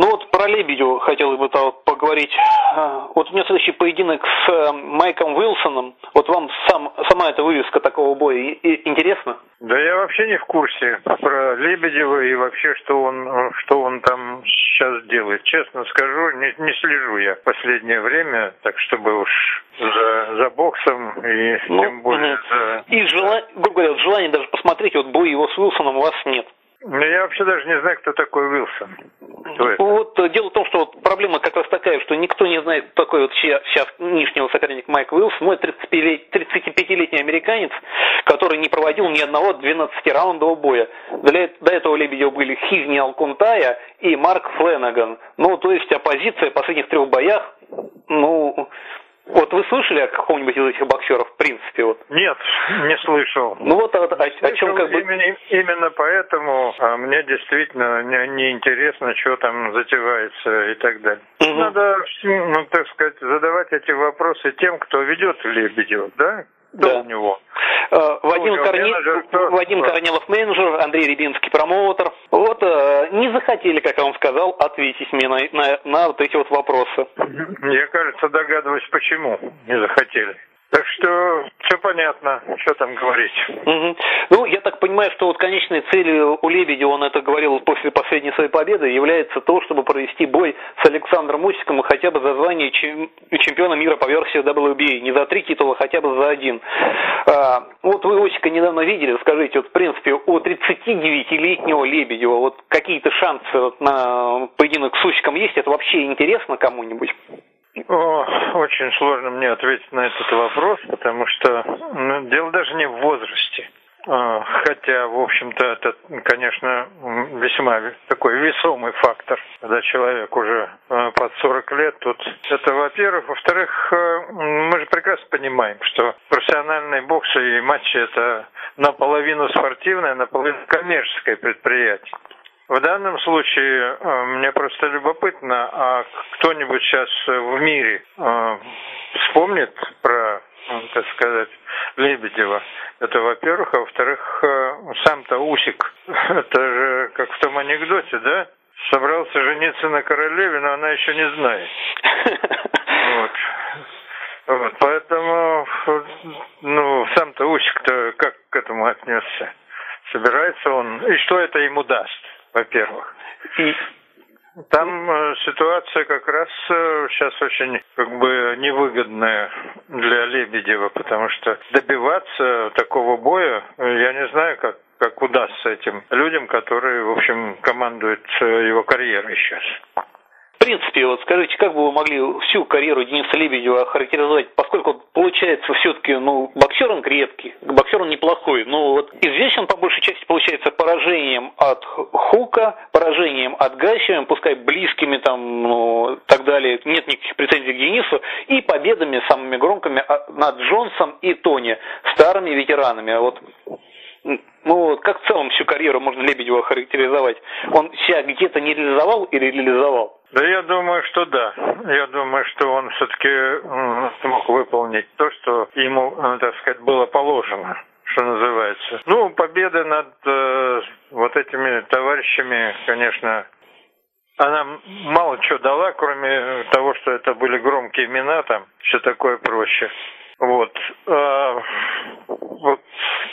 Ну вот про Лебедю хотел бы поговорить. А, вот у меня следующий поединок с э, Майком Уилсоном. Вот вам сам, сама эта вывеска такого боя интересна? Да я вообще не в курсе про Лебедева и вообще, что он, что он там сейчас делает. Честно скажу, не, не слежу я в последнее время, так чтобы уж за, за боксом и ну, тем более угу. за... И желание, грубо говоря, желания даже посмотреть, вот бой его с Уилсоном у вас нет. Ну, я вообще даже не знаю, кто такой Уилсон. Это? Вот э, дело в том, что вот проблема как раз такая, что никто не знает такой вот сейчас нынешнего соперника Майк Уилсон. Мой 35-летний американец, который не проводил ни одного 12-раундового боя. Для, до этого Лебедева были Хизни Алкунтая и Марк Фленаган. Ну, то есть оппозиция в последних трех боях, ну, вот вы слышали о каком-нибудь из этих боксеров, принципе? Вот? Нет, не слышал. Ну вот а, о, о чем как бы... Именно, именно поэтому а, мне действительно не, не интересно, что там затевается и так далее. Угу. Надо, ну, так сказать, задавать эти вопросы тем, кто ведет Лебедев, да? Кто да. у него? Э, Вадим, ну, Корне... менеджер, Вадим Корнелов менеджер, Андрей Рябинский промоутер. Вот э, не захотели, как я вам сказал, ответить мне на, на, на вот эти вот вопросы. Я, кажется, догадываюсь, почему не захотели. Так что все понятно, что там говорить. Угу. Ну, я так понимаю, что вот конечной целью у Лебедя, он это говорил после последней своей победы, является то, чтобы провести бой с Александром Усиком хотя бы за звание чемпиона мира по версии WBA. Не за три титула, хотя бы за один. А, вот вы Усика недавно видели, скажите, вот в принципе у 39-летнего Лебедева вот какие-то шансы вот, на поединок с Усиком есть? Это вообще интересно кому-нибудь? О, очень сложно мне ответить на этот вопрос, потому что ну, дело даже не в возрасте. А, хотя, в общем-то, это, конечно, весьма такой весомый фактор, когда человек уже а, под 40 лет. Тут это, во-первых. Во-вторых, а, мы же прекрасно понимаем, что профессиональный бокс и матчи – это наполовину спортивное, наполовину коммерческое предприятие. В данном случае э, мне просто любопытно, а кто-нибудь сейчас в мире э, вспомнит про, э, так сказать, Лебедева? Это во-первых, а во-вторых, сам-то Усик, это же как в том анекдоте, да? Собрался жениться на королеве, но она еще не знает. Вот. Вот, поэтому, ну, сам-то Усик-то как к этому отнесся? Собирается он, и что это ему даст? Во-первых. И там э, ситуация как раз э, сейчас очень как бы невыгодная для Лебедева, потому что добиваться такого боя, э, я не знаю, как как удастся этим людям, которые, в общем, командуют его карьерой сейчас принципе, вот скажите, как бы вы могли всю карьеру Дениса Лебедева охарактеризовать, поскольку получается все-таки, ну, боксер он крепкий, боксер он неплохой, но вот известен по большей части, получается, поражением от Хука, поражением от Гасиева, пускай близкими там, ну, так далее, нет никаких претензий к Денису, и победами самыми громкими над Джонсом и Тони, старыми ветеранами. Вот ну как в целом всю карьеру можно Лебедева характеризовать? Он себя где-то не реализовал или реализовал? Да я думаю, что да. Я думаю, что он все-таки смог выполнить то, что ему, э, так сказать, было положено что называется. Ну, победа над э, вот этими товарищами, конечно, она мало чего дала, кроме того, что это были громкие имена, там все такое проще. Вот. А, вот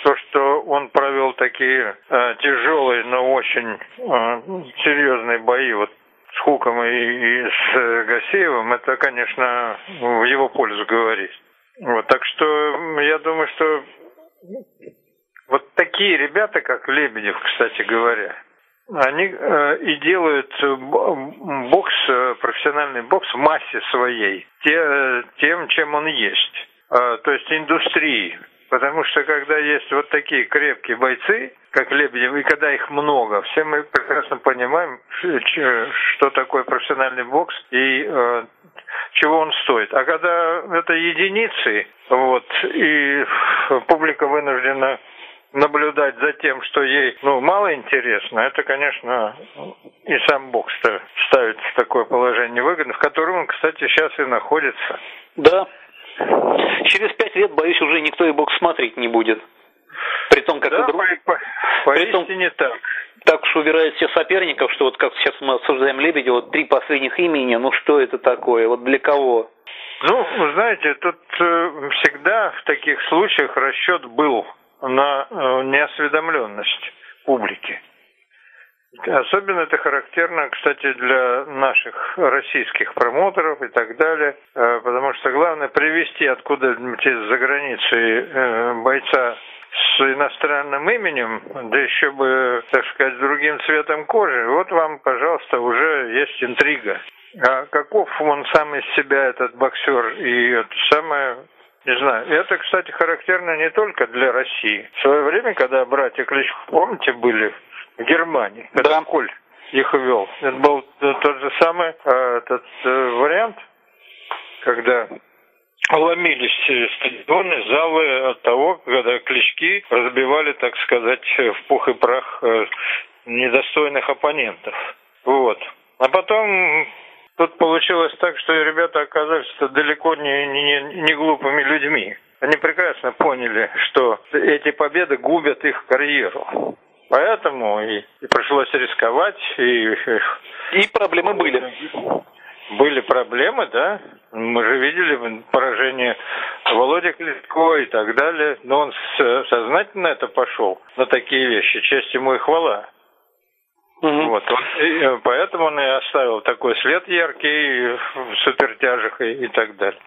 то, что он провел такие а, тяжелые, но очень а, серьезные бои вот с Хуком и, и с Гасеевым, это, конечно, в его пользу говорит. Вот, так что я думаю, что вот такие ребята, как Лебедев, кстати говоря, они э, и делают бокс, э, профессиональный бокс в массе своей, те, тем, чем он есть. А, то есть индустрии. Потому что когда есть вот такие крепкие бойцы, как Лебедев, и когда их много, все мы прекрасно понимаем, что такое профессиональный бокс и э, чего он стоит. А когда это единицы, вот, и публика вынуждена наблюдать за тем, что ей ну, мало интересно, это, конечно, и сам бокс ставит в такое положение выгодно, в котором он, кстати, сейчас и находится. Да, Через пять лет, боюсь, уже никто и бокс смотреть не будет. При том, как да, и друг... по, по, поистине так. Так уж убирают все соперников, что вот как сейчас мы обсуждаем Лебедева, вот три последних имени, ну что это такое, вот для кого? Ну, знаете, тут э, всегда в таких случаях расчет был на э, неосведомленность публики. Особенно это характерно, кстати, для наших российских промоутеров и так далее, э, потому что главное привести откуда-нибудь из-за границы э, бойца с иностранным именем, да еще бы, так сказать, другим цветом кожи, вот вам, пожалуйста, уже есть интрига. А каков он сам из себя, этот боксер, и это самое, не знаю. Это, кстати, характерно не только для России. В свое время, когда братья Кличко, помните, были в Германии, да. Коль их вел, это был тот же самый э, этот э, вариант, когда ломились стадионы, залы от того, когда клички разбивали, так сказать, в пух и прах э, недостойных оппонентов. Вот. А потом тут получилось так, что ребята оказались далеко не, не, не глупыми людьми. Они прекрасно поняли, что эти победы губят их карьеру. Поэтому и, и пришлось рисковать, и... И проблемы были. Были проблемы, да. Мы же видели поражение Володя Клитко и так далее. Но он сознательно это пошел на такие вещи. Честь ему и хвала. Угу. Вот, он, и, э, поэтому он и оставил такой след яркий в супертяжах и, и так далее.